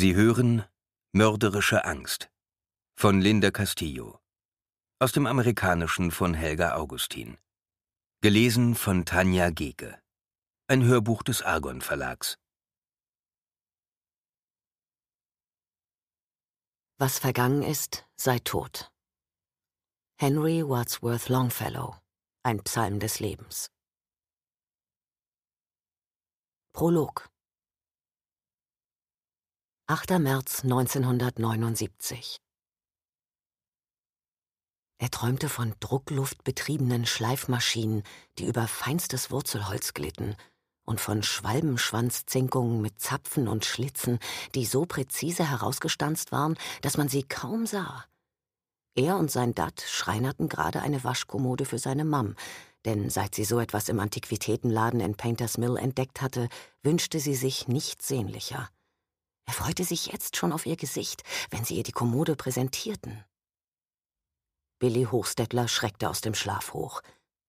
Sie hören Mörderische Angst von Linda Castillo aus dem Amerikanischen von Helga Augustin. Gelesen von Tanja Gege. Ein Hörbuch des Argon Verlags. Was vergangen ist, sei tot. Henry Wadsworth Longfellow, ein Psalm des Lebens. Prolog 8. März 1979 Er träumte von druckluftbetriebenen Schleifmaschinen, die über feinstes Wurzelholz glitten, und von Schwalbenschwanzzinkungen mit Zapfen und Schlitzen, die so präzise herausgestanzt waren, dass man sie kaum sah. Er und sein Dad schreinerten gerade eine Waschkommode für seine Mam, denn seit sie so etwas im Antiquitätenladen in Painters Mill entdeckt hatte, wünschte sie sich nichts sehnlicher. Er freute sich jetzt schon auf ihr Gesicht, wenn sie ihr die Kommode präsentierten. Billy Hochstettler schreckte aus dem Schlaf hoch.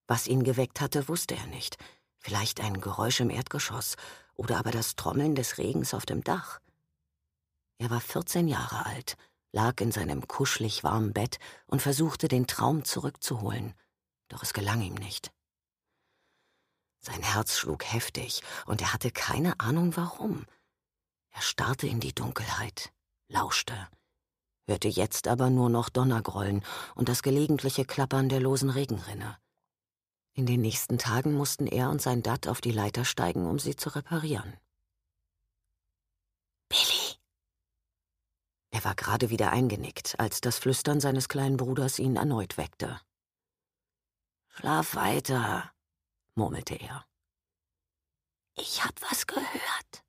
Was ihn geweckt hatte, wusste er nicht. Vielleicht ein Geräusch im Erdgeschoss oder aber das Trommeln des Regens auf dem Dach. Er war 14 Jahre alt, lag in seinem kuschelig warmen Bett und versuchte, den Traum zurückzuholen. Doch es gelang ihm nicht. Sein Herz schlug heftig, und er hatte keine Ahnung warum. Er starrte in die Dunkelheit, lauschte, hörte jetzt aber nur noch Donnergrollen und das gelegentliche Klappern der losen Regenrinne. In den nächsten Tagen mussten er und sein Dad auf die Leiter steigen, um sie zu reparieren. Billy! Er war gerade wieder eingenickt, als das Flüstern seines kleinen Bruders ihn erneut weckte. Schlaf weiter, murmelte er. Ich hab was gehört.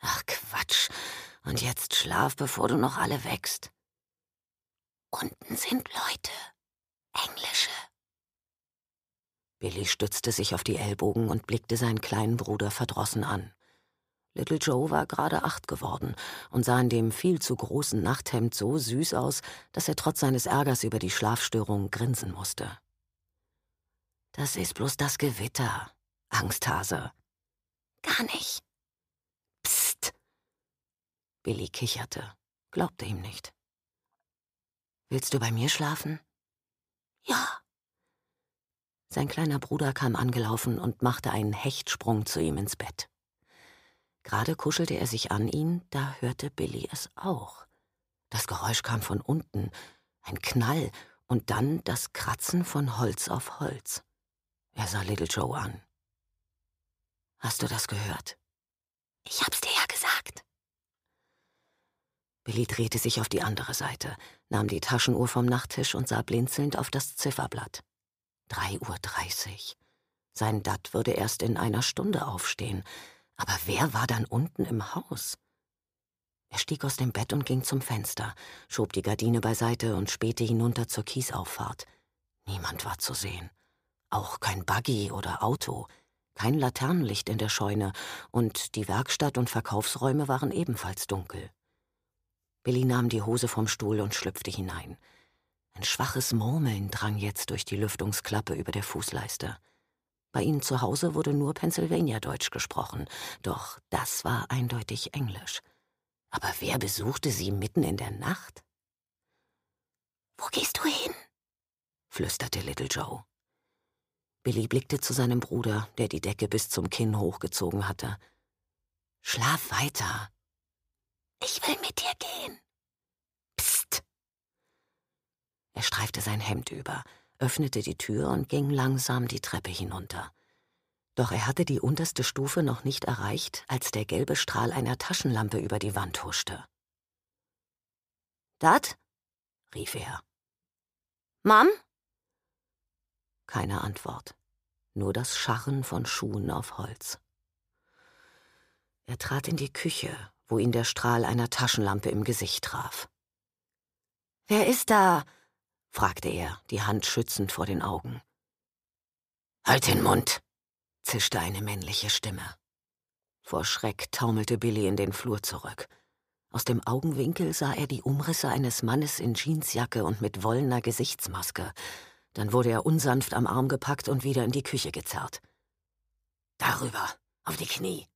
Ach Quatsch. Und jetzt schlaf, bevor du noch alle wächst. Unten sind Leute. Englische. Billy stützte sich auf die Ellbogen und blickte seinen kleinen Bruder verdrossen an. Little Joe war gerade acht geworden und sah in dem viel zu großen Nachthemd so süß aus, dass er trotz seines Ärgers über die Schlafstörung grinsen musste. Das ist bloß das Gewitter, Angsthase. Gar nicht. Billy kicherte, glaubte ihm nicht. Willst du bei mir schlafen? Ja. Sein kleiner Bruder kam angelaufen und machte einen Hechtsprung zu ihm ins Bett. Gerade kuschelte er sich an ihn, da hörte Billy es auch. Das Geräusch kam von unten, ein Knall und dann das Kratzen von Holz auf Holz. Er sah Little Joe an. Hast du das gehört? Ich hab's dir ja gesagt. Billy drehte sich auf die andere Seite, nahm die Taschenuhr vom Nachttisch und sah blinzelnd auf das Zifferblatt. Drei Uhr dreißig. Sein Dad würde erst in einer Stunde aufstehen. Aber wer war dann unten im Haus? Er stieg aus dem Bett und ging zum Fenster, schob die Gardine beiseite und spähte hinunter zur Kiesauffahrt. Niemand war zu sehen. Auch kein Buggy oder Auto, kein Laternenlicht in der Scheune, und die Werkstatt und Verkaufsräume waren ebenfalls dunkel. Billy nahm die Hose vom Stuhl und schlüpfte hinein. Ein schwaches Murmeln drang jetzt durch die Lüftungsklappe über der Fußleiste. Bei ihnen zu Hause wurde nur Pennsylvania-Deutsch gesprochen, doch das war eindeutig Englisch. Aber wer besuchte sie mitten in der Nacht? Wo gehst du hin? flüsterte Little Joe. Billy blickte zu seinem Bruder, der die Decke bis zum Kinn hochgezogen hatte. Schlaf weiter, ich will mit dir gehen. Psst. Er streifte sein Hemd über, öffnete die Tür und ging langsam die Treppe hinunter. Doch er hatte die unterste Stufe noch nicht erreicht, als der gelbe Strahl einer Taschenlampe über die Wand huschte. Dat? rief er. Mom? Keine Antwort, nur das Scharren von Schuhen auf Holz. Er trat in die Küche, wo ihn der Strahl einer Taschenlampe im Gesicht traf. Wer ist da? fragte er, die Hand schützend vor den Augen. Halt den Mund, zischte eine männliche Stimme. Vor Schreck taumelte Billy in den Flur zurück. Aus dem Augenwinkel sah er die Umrisse eines Mannes in Jeansjacke und mit wollener Gesichtsmaske. Dann wurde er unsanft am Arm gepackt und wieder in die Küche gezerrt. Darüber, auf die Knie,